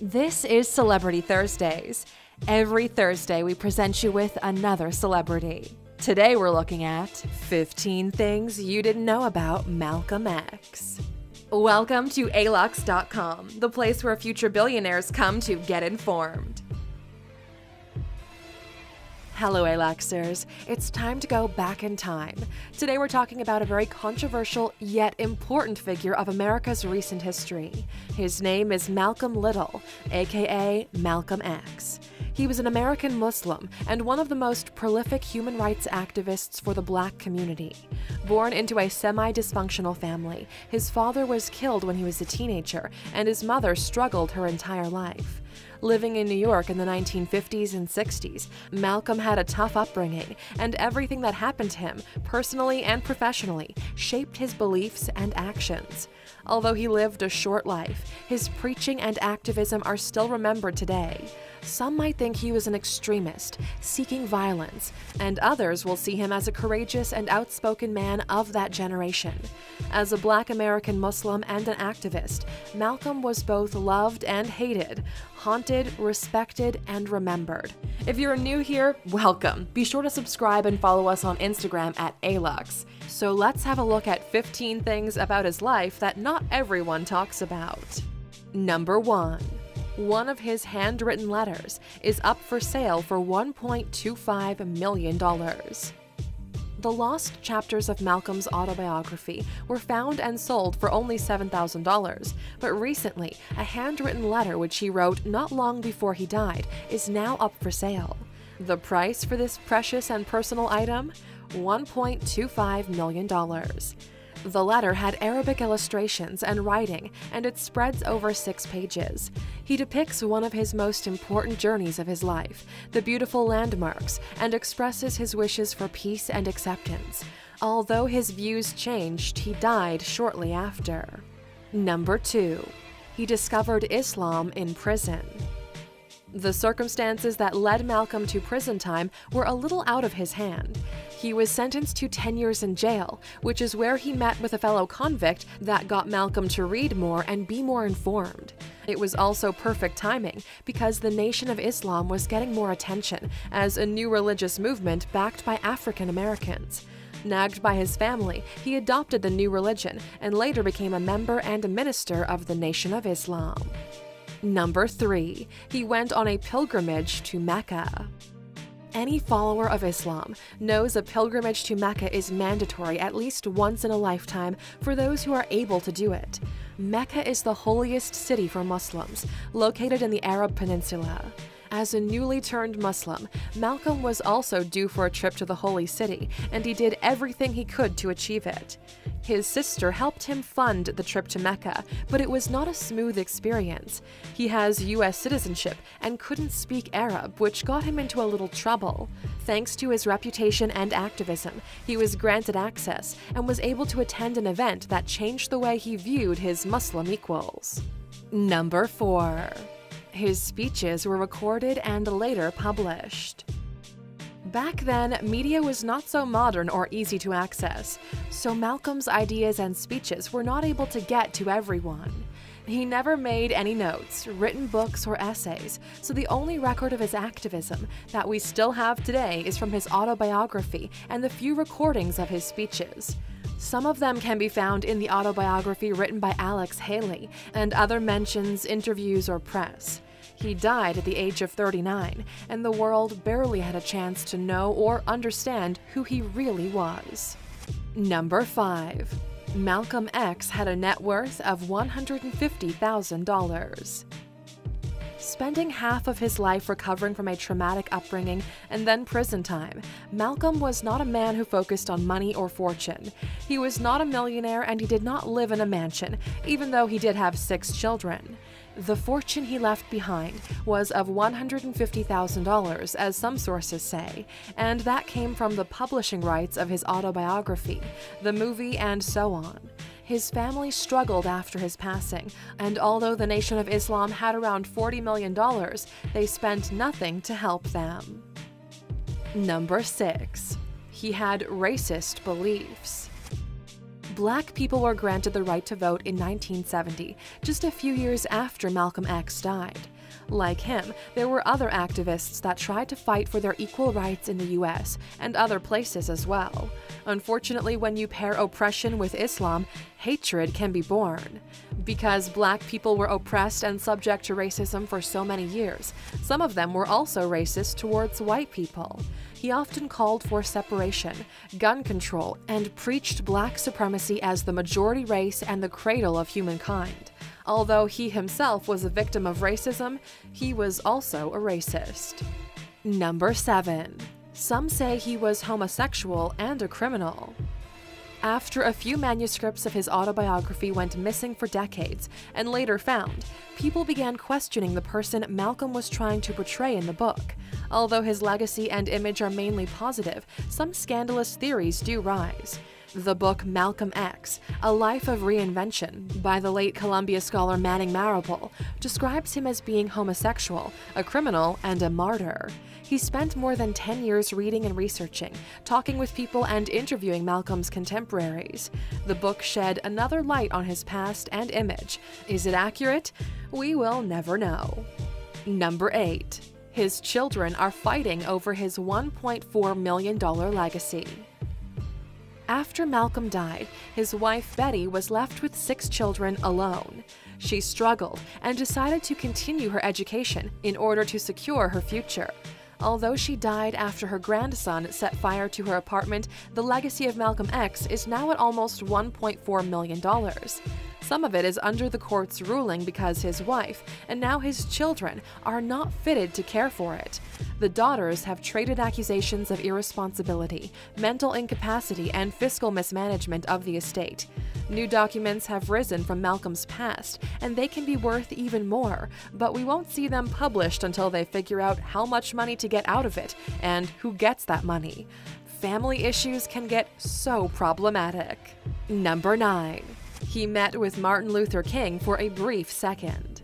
This is Celebrity Thursdays. Every Thursday, we present you with another celebrity. Today, we're looking at 15 things you didn't know about Malcolm X. Welcome to alux.com, the place where future billionaires come to get informed. Hello, Aluxers. It's time to go back in time. Today, we're talking about a very controversial yet important figure of America's recent history. His name is Malcolm Little, aka Malcolm X. He was an American Muslim and one of the most prolific human rights activists for the black community. Born into a semi dysfunctional family, his father was killed when he was a teenager, and his mother struggled her entire life. Living in New York in the 1950s and 60s, Malcolm had a tough upbringing, and everything that happened to him, personally and professionally, shaped his beliefs and actions. Although he lived a short life, his preaching and activism are still remembered today. Some might think he was an extremist, seeking violence, and others will see him as a courageous and outspoken man of that generation. As a black American Muslim and an activist, Malcolm was both loved and hated, haunted, respected, and remembered. If you're new here, welcome. Be sure to subscribe and follow us on Instagram at Alux. So let's have a look at 15 things about his life that not everyone talks about. Number 1 one of his handwritten letters is up for sale for $1.25 million. The lost chapters of Malcolm's autobiography were found and sold for only $7,000, but recently, a handwritten letter which he wrote not long before he died is now up for sale. The price for this precious and personal item? $1.25 million. The letter had Arabic illustrations and writing, and it spreads over six pages. He depicts one of his most important journeys of his life, the beautiful landmarks, and expresses his wishes for peace and acceptance. Although his views changed, he died shortly after. Number 2. He discovered Islam in prison. The circumstances that led Malcolm to prison time were a little out of his hand. He was sentenced to 10 years in jail, which is where he met with a fellow convict that got Malcolm to read more and be more informed. It was also perfect timing because the Nation of Islam was getting more attention as a new religious movement backed by African Americans. Nagged by his family, he adopted the new religion and later became a member and a minister of the Nation of Islam. Number 3. He went on a pilgrimage to Mecca. Any follower of Islam knows a pilgrimage to Mecca is mandatory at least once in a lifetime for those who are able to do it. Mecca is the holiest city for Muslims, located in the Arab Peninsula. As a newly turned Muslim, Malcolm was also due for a trip to the Holy City, and he did everything he could to achieve it. His sister helped him fund the trip to Mecca, but it was not a smooth experience. He has US citizenship and couldn't speak Arab, which got him into a little trouble. Thanks to his reputation and activism, he was granted access and was able to attend an event that changed the way he viewed his Muslim equals. Number 4 his speeches were recorded and later published. Back then, media was not so modern or easy to access, so Malcolm's ideas and speeches were not able to get to everyone. He never made any notes, written books, or essays, so the only record of his activism that we still have today is from his autobiography and the few recordings of his speeches. Some of them can be found in the autobiography written by Alex Haley and other mentions, interviews, or press. He died at the age of 39, and the world barely had a chance to know or understand who he really was. Number 5. Malcolm X had a net worth of $150,000. Spending half of his life recovering from a traumatic upbringing and then prison time, Malcolm was not a man who focused on money or fortune. He was not a millionaire and he did not live in a mansion, even though he did have six children. The fortune he left behind was of $150,000, as some sources say, and that came from the publishing rights of his autobiography, the movie, and so on. His family struggled after his passing, and although the Nation of Islam had around $40 million, they spent nothing to help them. Number 6. He had racist beliefs. Black people were granted the right to vote in 1970, just a few years after Malcolm X died. Like him, there were other activists that tried to fight for their equal rights in the US and other places as well. Unfortunately, when you pair oppression with Islam, hatred can be born. Because black people were oppressed and subject to racism for so many years, some of them were also racist towards white people. He often called for separation, gun control, and preached black supremacy as the majority race and the cradle of humankind. Although he himself was a victim of racism, he was also a racist. Number 7. Some say he was homosexual and a criminal. After a few manuscripts of his autobiography went missing for decades and later found, people began questioning the person Malcolm was trying to portray in the book. Although his legacy and image are mainly positive, some scandalous theories do rise. The book Malcolm X, A Life of Reinvention, by the late Columbia scholar Manning Marable, describes him as being homosexual, a criminal, and a martyr. He spent more than 10 years reading and researching, talking with people and interviewing Malcolm's contemporaries. The book shed another light on his past and image. Is it accurate? We will never know. Number 8. His children are fighting over his $1.4 million legacy. After Malcolm died, his wife Betty was left with six children alone. She struggled and decided to continue her education in order to secure her future. Although she died after her grandson set fire to her apartment, the legacy of Malcolm X is now at almost $1.4 million. Some of it is under the court's ruling because his wife, and now his children, are not fitted to care for it. The daughters have traded accusations of irresponsibility, mental incapacity, and fiscal mismanagement of the estate. New documents have risen from Malcolm's past, and they can be worth even more, but we won't see them published until they figure out how much money to get out of it and who gets that money. Family issues can get so problematic. Number 9. He met with Martin Luther King for a brief second.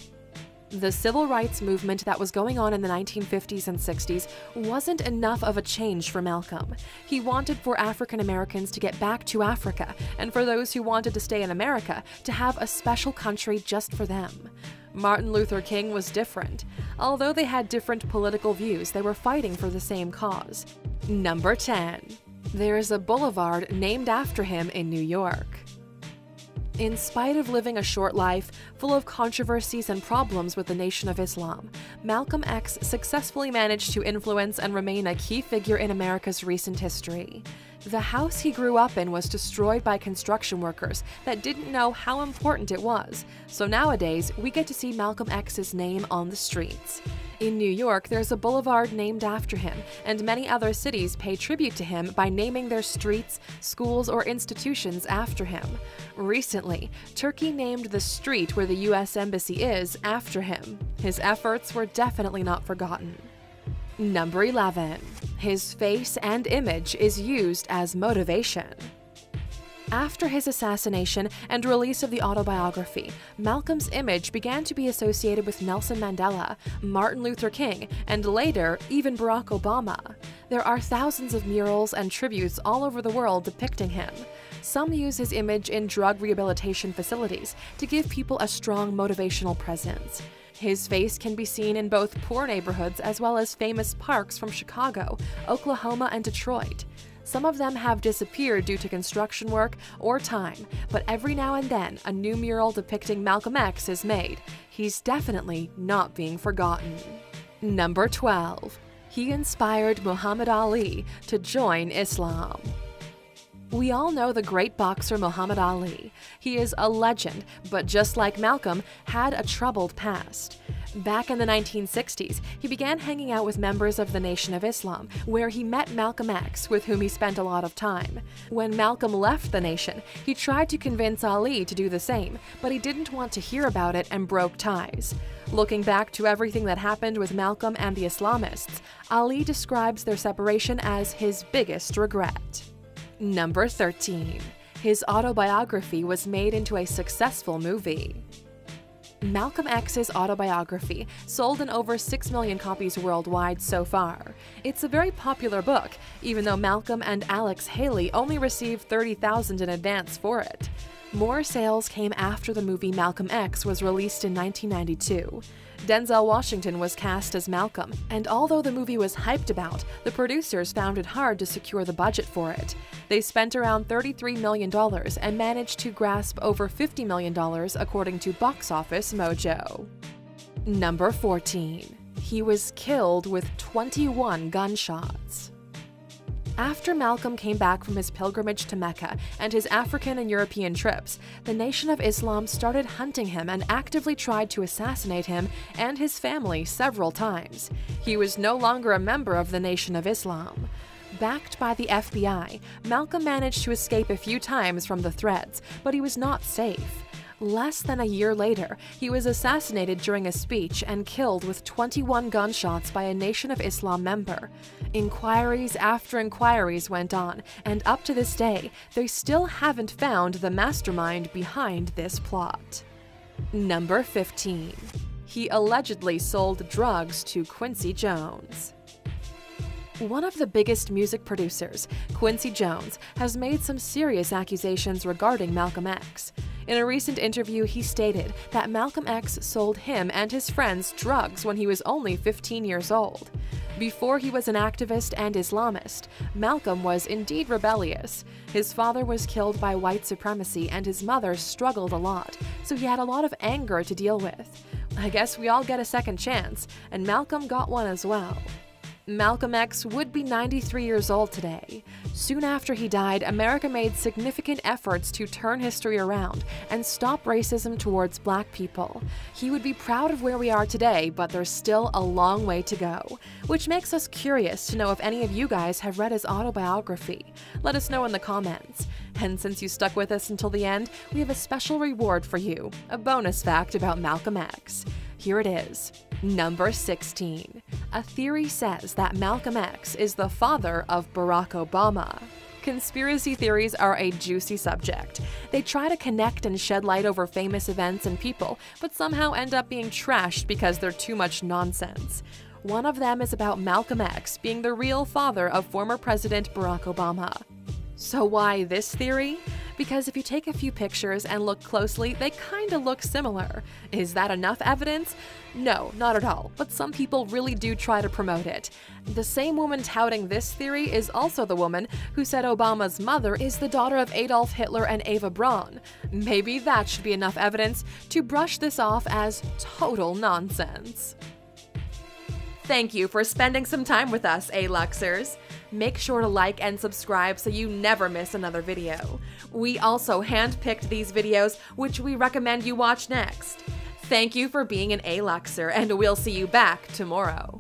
The civil rights movement that was going on in the 1950s and 60s wasn't enough of a change for Malcolm. He wanted for African Americans to get back to Africa, and for those who wanted to stay in America to have a special country just for them. Martin Luther King was different. Although they had different political views, they were fighting for the same cause. Number 10. There is a boulevard named after him in New York. In spite of living a short life, full of controversies and problems with the Nation of Islam, Malcolm X successfully managed to influence and remain a key figure in America's recent history. The house he grew up in was destroyed by construction workers that didn't know how important it was, so nowadays we get to see Malcolm X's name on the streets. In New York, there's a boulevard named after him, and many other cities pay tribute to him by naming their streets, schools, or institutions after him. Recently, Turkey named the street where the U.S. Embassy is after him. His efforts were definitely not forgotten. Number 11. His face and image is used as motivation. After his assassination and release of the autobiography, Malcolm's image began to be associated with Nelson Mandela, Martin Luther King, and later, even Barack Obama. There are thousands of murals and tributes all over the world depicting him. Some use his image in drug rehabilitation facilities to give people a strong motivational presence. His face can be seen in both poor neighborhoods as well as famous parks from Chicago, Oklahoma, and Detroit. Some of them have disappeared due to construction work or time, but every now and then a new mural depicting Malcolm X is made. He's definitely not being forgotten. Number 12. He inspired Muhammad Ali to join Islam. We all know the great boxer Muhammad Ali. He is a legend, but just like Malcolm, had a troubled past. Back in the 1960s, he began hanging out with members of the Nation of Islam, where he met Malcolm X, with whom he spent a lot of time. When Malcolm left the nation, he tried to convince Ali to do the same, but he didn't want to hear about it and broke ties. Looking back to everything that happened with Malcolm and the Islamists, Ali describes their separation as his biggest regret. Number 13. His autobiography was made into a successful movie. Malcolm X's autobiography sold in over 6 million copies worldwide so far. It's a very popular book, even though Malcolm and Alex Haley only received 30,000 in advance for it. More sales came after the movie Malcolm X was released in 1992. Denzel Washington was cast as Malcolm, and although the movie was hyped about, the producers found it hard to secure the budget for it. They spent around $33 million and managed to grasp over $50 million, according to Box Office Mojo. Number 14. He was killed with 21 gunshots. After Malcolm came back from his pilgrimage to Mecca and his African and European trips, the Nation of Islam started hunting him and actively tried to assassinate him and his family several times. He was no longer a member of the Nation of Islam. Backed by the FBI, Malcolm managed to escape a few times from the threats, but he was not safe. Less than a year later, he was assassinated during a speech and killed with 21 gunshots by a Nation of Islam member. Inquiries after inquiries went on, and up to this day, they still haven't found the mastermind behind this plot. Number 15. He allegedly sold drugs to Quincy Jones. One of the biggest music producers, Quincy Jones, has made some serious accusations regarding Malcolm X. In a recent interview, he stated that Malcolm X sold him and his friends drugs when he was only 15 years old. Before he was an activist and Islamist, Malcolm was indeed rebellious. His father was killed by white supremacy and his mother struggled a lot, so he had a lot of anger to deal with. I guess we all get a second chance, and Malcolm got one as well. Malcolm X would be 93 years old today. Soon after he died, America made significant efforts to turn history around and stop racism towards black people. He would be proud of where we are today, but there's still a long way to go, which makes us curious to know if any of you guys have read his autobiography. Let us know in the comments. And since you stuck with us until the end, we have a special reward for you a bonus fact about Malcolm X. Here it is. Number 16. A theory says that Malcolm X is the father of Barack Obama. Conspiracy theories are a juicy subject. They try to connect and shed light over famous events and people, but somehow end up being trashed because they're too much nonsense. One of them is about Malcolm X being the real father of former President Barack Obama. So, why this theory? Because if you take a few pictures and look closely, they kinda look similar. Is that enough evidence? No, not at all, but some people really do try to promote it. The same woman touting this theory is also the woman who said Obama's mother is the daughter of Adolf Hitler and Eva Braun. Maybe that should be enough evidence to brush this off as total nonsense. Thank you for spending some time with us, Aluxers. Make sure to like and subscribe so you never miss another video. We also handpicked these videos, which we recommend you watch next. Thank you for being an Aluxer, and we'll see you back tomorrow.